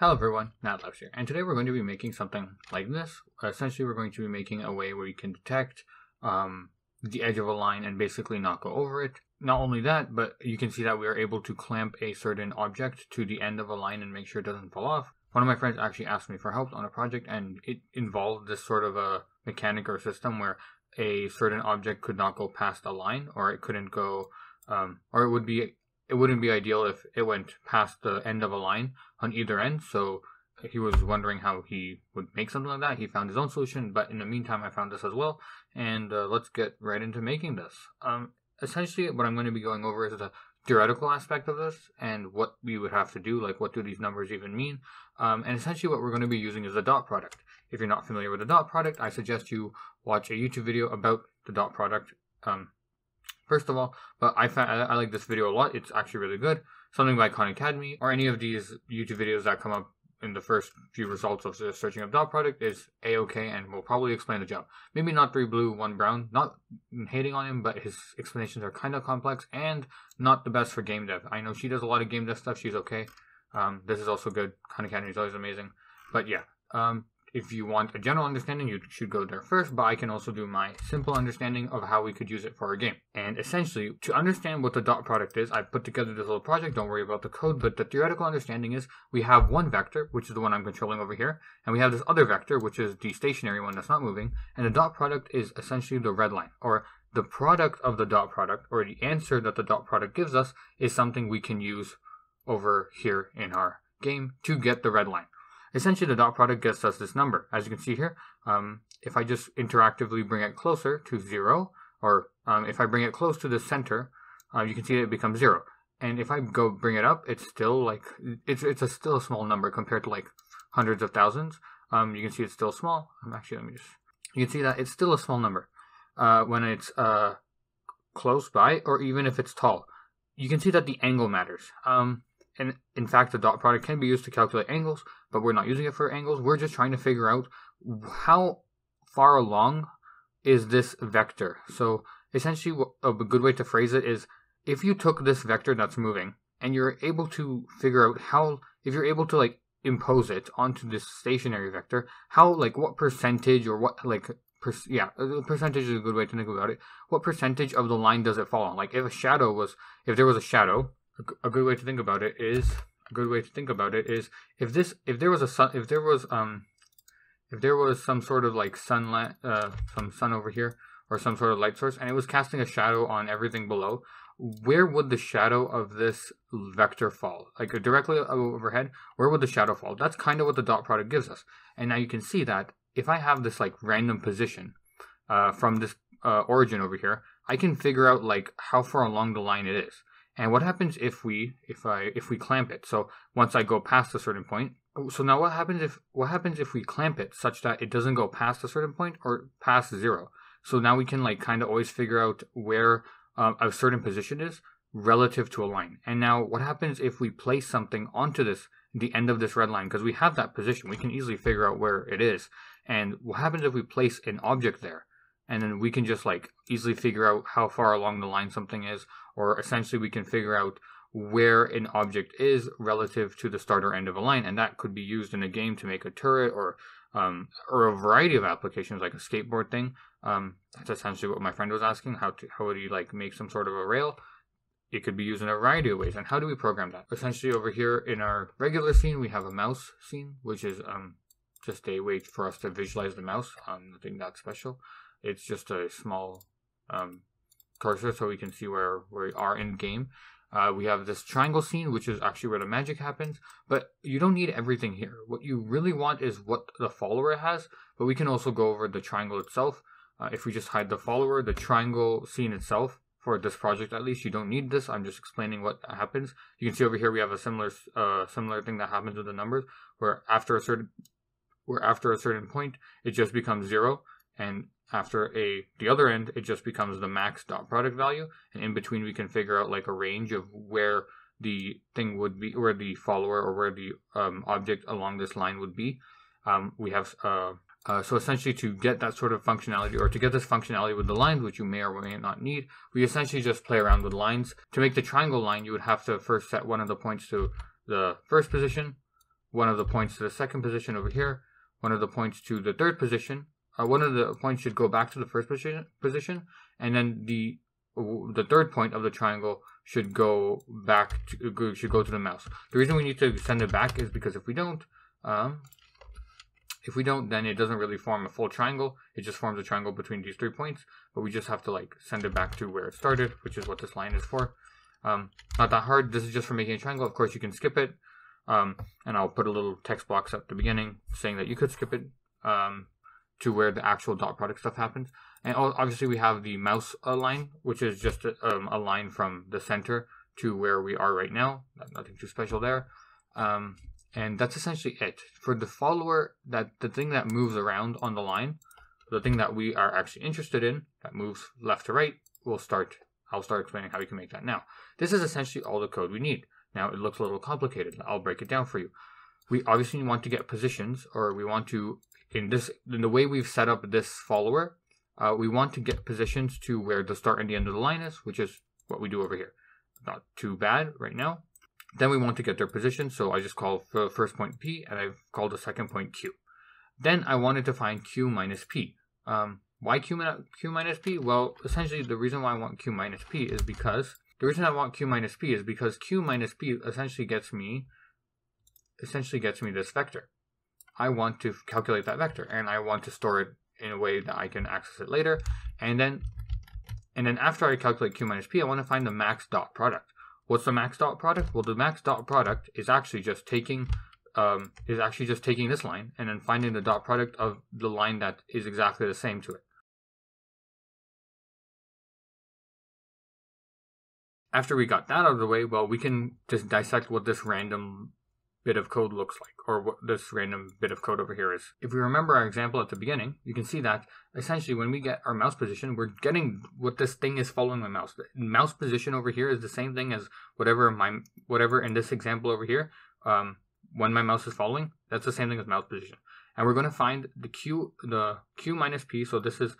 Hello everyone, NAD Labs here, and today we're going to be making something like this. Essentially, we're going to be making a way where you can detect um, the edge of a line and basically not go over it. Not only that, but you can see that we are able to clamp a certain object to the end of a line and make sure it doesn't fall off. One of my friends actually asked me for help on a project, and it involved this sort of a mechanic or system where a certain object could not go past a line, or it couldn't go, um, or it would be it wouldn't be ideal if it went past the end of a line on either end. So he was wondering how he would make something like that. He found his own solution, but in the meantime, I found this as well. And uh, let's get right into making this. Um, essentially, what I'm going to be going over is the theoretical aspect of this and what we would have to do, like what do these numbers even mean. Um, and essentially, what we're going to be using is the dot product. If you're not familiar with the dot product, I suggest you watch a YouTube video about the dot product. Um, first of all. But I found I, like this video a lot. It's actually really good. Something by Khan Academy or any of these YouTube videos that come up in the first few results of searching up dot product is a okay and will probably explain the job. Maybe not 3Blue1Brown. Not hating on him, but his explanations are kind of complex and not the best for game dev. I know she does a lot of game dev stuff. She's okay. Um, this is also good. Khan Academy is always amazing. But yeah, um, if you want a general understanding, you should go there first, but I can also do my simple understanding of how we could use it for our game. And essentially, to understand what the dot product is, I've put together this little project, don't worry about the code, but the theoretical understanding is we have one vector, which is the one I'm controlling over here, and we have this other vector, which is the stationary one that's not moving, and the dot product is essentially the red line, or the product of the dot product, or the answer that the dot product gives us, is something we can use over here in our game to get the red line. Essentially, the dot product gets us this number. As you can see here, um, if I just interactively bring it closer to zero, or um, if I bring it close to the center, uh, you can see that it becomes zero. And if I go bring it up, it's still like it's it's a still a small number compared to like hundreds of thousands. Um, you can see it's still small. I'm actually let me just you can see that it's still a small number uh, when it's uh, close by, or even if it's tall. You can see that the angle matters. Um, and in fact, the dot product can be used to calculate angles, but we're not using it for angles. We're just trying to figure out how far along is this vector. So essentially, a good way to phrase it is if you took this vector that's moving and you're able to figure out how, if you're able to like impose it onto this stationary vector, how like what percentage or what like per, yeah, percentage is a good way to think about it. What percentage of the line does it fall on? Like if a shadow was, if there was a shadow, a good way to think about it is a good way to think about it is if this if there was a sun if there was um if there was some sort of like sunlight uh some sun over here or some sort of light source and it was casting a shadow on everything below where would the shadow of this vector fall? Like directly overhead where would the shadow fall? That's kind of what the dot product gives us. And now you can see that if i have this like random position uh, from this uh, origin over here i can figure out like how far along the line it is and what happens if we if I if we clamp it? So once I go past a certain point, so now what happens if what happens if we clamp it such that it doesn't go past a certain point or past zero? So now we can like kind of always figure out where um, a certain position is relative to a line. And now what happens if we place something onto this the end of this red line because we have that position, we can easily figure out where it is. And what happens if we place an object there? And then we can just like easily figure out how far along the line something is or essentially we can figure out where an object is relative to the start or end of a line and that could be used in a game to make a turret or um, or a variety of applications like a skateboard thing. Um, that's essentially what my friend was asking how to how would you like make some sort of a rail? It could be used in a variety of ways and how do we program that? Essentially over here in our regular scene we have a mouse scene which is um, just a way for us to visualize the mouse um, nothing that special it's just a small um, cursor so we can see where, where we are in game. Uh, we have this triangle scene, which is actually where the magic happens, but you don't need everything here. What you really want is what the follower has, but we can also go over the triangle itself. Uh, if we just hide the follower, the triangle scene itself, for this project at least, you don't need this. I'm just explaining what happens. You can see over here we have a similar uh, similar thing that happens with the numbers, where after a certain where after a certain point it just becomes zero, and after a the other end it just becomes the max dot product value and in between we can figure out like a range of where the thing would be where the follower or where the um, object along this line would be um, we have uh, uh, so essentially to get that sort of functionality or to get this functionality with the lines which you may or may not need we essentially just play around with lines to make the triangle line you would have to first set one of the points to the first position one of the points to the second position over here, one of the points to the third position. Uh, one of the points should go back to the first position, position, and then the the third point of the triangle should go back to should go to the mouse. The reason we need to send it back is because if we don't, um, if we don't, then it doesn't really form a full triangle. It just forms a triangle between these three points, but we just have to like send it back to where it started, which is what this line is for. Um, not that hard. This is just for making a triangle. Of course, you can skip it. Um, and I'll put a little text box at the beginning saying that you could skip it um, to where the actual dot product stuff happens. And obviously we have the mouse line, which is just a, um, a, line from the center to where we are right now. Nothing too special there. Um, and that's essentially it. For the follower, that the thing that moves around on the line, the thing that we are actually interested in, that moves left to right, we'll start, I'll start explaining how we can make that now. This is essentially all the code we need. Now it looks a little complicated. I'll break it down for you. We obviously want to get positions, or we want to, in this, in the way we've set up this follower, uh, we want to get positions to where the start and the end of the line is, which is what we do over here. Not too bad right now. Then we want to get their position, so I just call the first point P, and I've called the second point Q. Then I wanted to find Q minus P. Um, why Q, Q minus P? Well, essentially the reason why I want Q minus P is because, the reason I want Q minus P is because Q minus P essentially gets me, essentially gets me this vector. I want to calculate that vector, and I want to store it in a way that I can access it later. And then, and then after I calculate Q minus P, I want to find the max dot product. What's the max dot product? Well, the max dot product is actually just taking um, is actually just taking this line and then finding the dot product of the line that is exactly the same to it. After we got that out of the way, well, we can just dissect what this random bit of code looks like, or what this random bit of code over here is. If we remember our example at the beginning, you can see that essentially when we get our mouse position, we're getting what this thing is following my mouse. Mouse position over here is the same thing as whatever my whatever in this example over here, um, when my mouse is following, that's the same thing as mouse position. And we're going to find the q the q minus p. So this is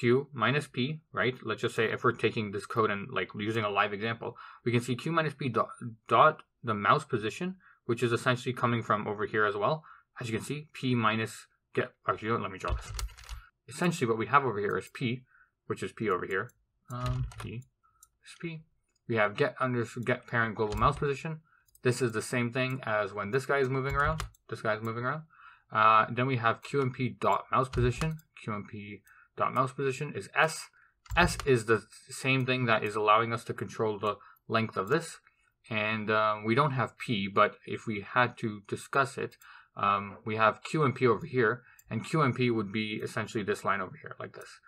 q minus p, right? Let's just say if we're taking this code and like using a live example, we can see q minus p dot, dot the mouse position which is essentially coming from over here as well. As you can see, p minus get, actually, let me draw this. Essentially what we have over here is p, which is p over here. Um, p is p. We have get under get parent global mouse position. This is the same thing as when this guy is moving around. This guy is moving around. Uh, then we have QMP dot mouse position. QMP dot mouse position is S. S is the same thing that is allowing us to control the length of this and um, we don't have P, but if we had to discuss it, um, we have Q and P over here, and Q and P would be essentially this line over here, like this.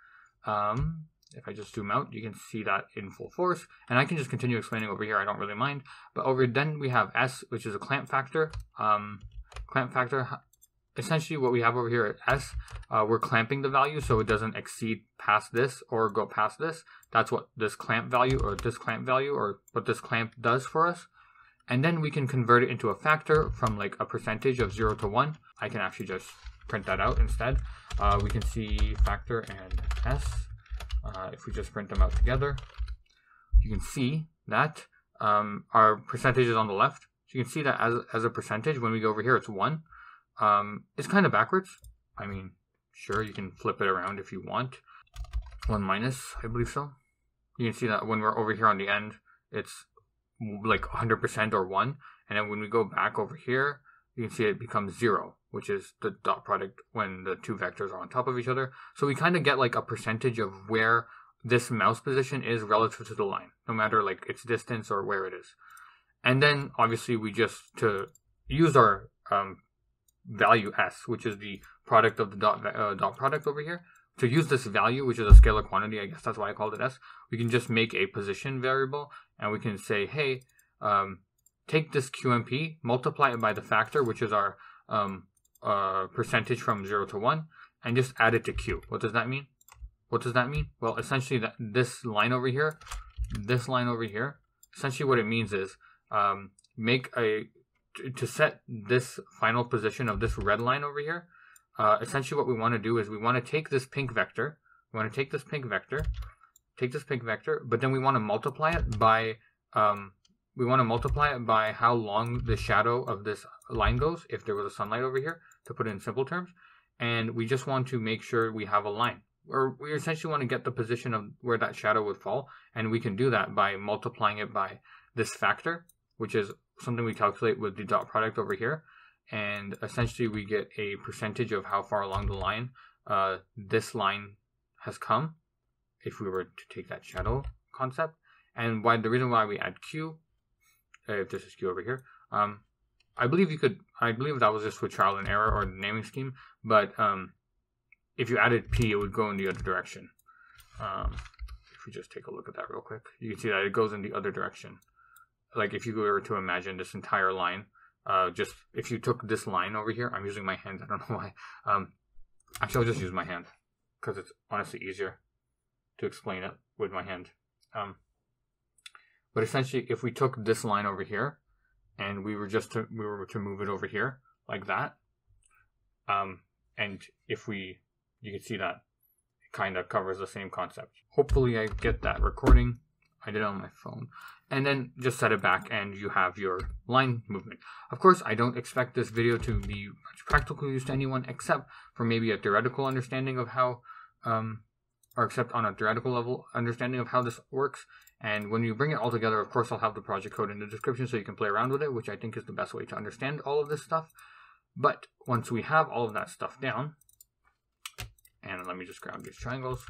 Um, if I just zoom out, you can see that in full force, and I can just continue explaining over here, I don't really mind. But over then we have S, which is a clamp factor. Um, clamp factor essentially what we have over here at S, uh, we're clamping the value so it doesn't exceed past this or go past this. That's what this clamp value or this clamp value or what this clamp does for us. And then we can convert it into a factor from like a percentage of 0 to 1. I can actually just print that out instead. Uh, we can see factor and S. Uh, if we just print them out together, you can see that um, our percentage is on the left. So you can see that as, as a percentage, when we go over here, it's 1. Um, it's kind of backwards. I mean, sure, you can flip it around if you want. 1 minus, I believe so. You can see that when we're over here on the end, it's like 100% or 1. And then when we go back over here, you can see it becomes 0, which is the dot product when the two vectors are on top of each other. So we kind of get like a percentage of where this mouse position is relative to the line, no matter like its distance or where it is. And then obviously we just, to use our um, value s, which is the product of the dot, uh, dot product over here. To use this value, which is a scalar quantity, I guess that's why I called it s, we can just make a position variable and we can say, hey, um, take this QMP, multiply it by the factor, which is our um, uh, percentage from 0 to 1, and just add it to Q. What does that mean? What does that mean? Well, essentially, that this line over here, this line over here, essentially what it means is um, make a to set this final position of this red line over here, uh, essentially what we want to do is we want to take this pink vector, we want to take this pink vector, take this pink vector, but then we want to multiply it by um, we want to multiply it by how long the shadow of this line goes, if there was a sunlight over here, to put it in simple terms. And we just want to make sure we have a line. Or we essentially want to get the position of where that shadow would fall. And we can do that by multiplying it by this factor, which is something we calculate with the dot product over here. And essentially we get a percentage of how far along the line uh, this line has come if we were to take that shadow concept. And why the reason why we add Q if this is Q over here. Um, I believe you could. I believe that was just with trial and error or the naming scheme. But um, if you added P, it would go in the other direction. Um, if we just take a look at that real quick, you can see that it goes in the other direction. Like if you were to imagine this entire line, uh, just if you took this line over here, I'm using my hand. I don't know why. Um, actually, I'll just use my hand because it's honestly easier to explain it with my hand. Um, but essentially, if we took this line over here and we were just to we were to move it over here like that, um, and if we you can see that it kind of covers the same concept. Hopefully, I get that recording. I did it on my phone. And then just set it back and you have your line movement. Of course, I don't expect this video to be much practical use to anyone except for maybe a theoretical understanding of how, um, or except on a theoretical level understanding of how this works and when you bring it all together, of course, I'll have the project code in the description so you can play around with it, which I think is the best way to understand all of this stuff. But once we have all of that stuff down, and let me just grab these triangles.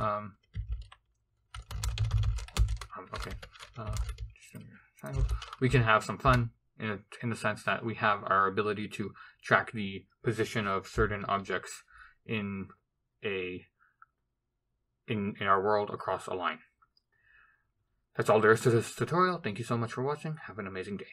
Um, okay. Uh. We can have some fun in, in the sense that we have our ability to track the position of certain objects in a in, in our world across a line. That's all there is to this tutorial. Thank you so much for watching. Have an amazing day.